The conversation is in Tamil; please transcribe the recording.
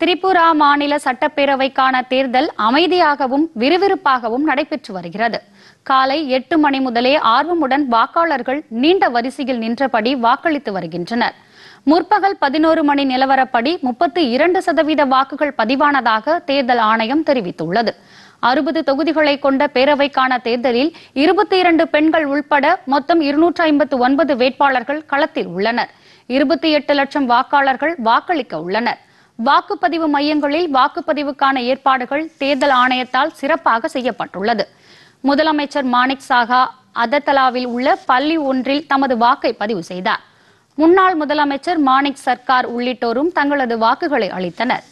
திரிபுரா மாநில சட்டப்பேரவைக்கான தேர்தல் அமைதியாகவும் விறுவிறுப்பாகவும் நடைபெற்று வருகிறது. காலை எட்டு மணி முதலே ஆர்வமுடன் வாக்காளர்கள் நீண்ட வரிசையில் நின்றபடி வாக்களித்து வருகின்றனர். முற்பகல் பதினோரு மணி நிலவரப்படி முப்பத்தி இரண்டு சதவீத வாக்குகள் பதிவானதாக தேர்தல் ஆணையம் தெரிவித்துள்ளது. அறுபது தொகுதிகளை கொண்ட பேரவைக்கான தேர்தலில் இருபத்தி இரண்டு பெண்கள் உள்பட மொத்தம் இருநூற்று ஐம்பத்து ஒன்பது வேட்பாளர்கள் களத்தில் உள்ளனர். இருபத்தி எட்டு லட்சம் வாக்காளர்கள் வாக்களிக்க உள்ளனர். வாக்குப்பதிவு மையங்களில் வாக்குப்பதிவுக்கான ஏற்பாடுகள் தேர்தல் ஆணையத்தால் சிறப்பாக செய்யப்பட்டுள்ளது. முதலமைச்சர் மாணிக் சாகா அதத்தலாவில் உள்ள பள்ளி ஒன்றில் தமது வாக்கை பதிவு செய்தார். முன்னாள் முதலமைச்சர் மாணிக் சர்க்கார் உள்ளிட்டோரும் தங்களது வாக்குகளை அளித்தனர்.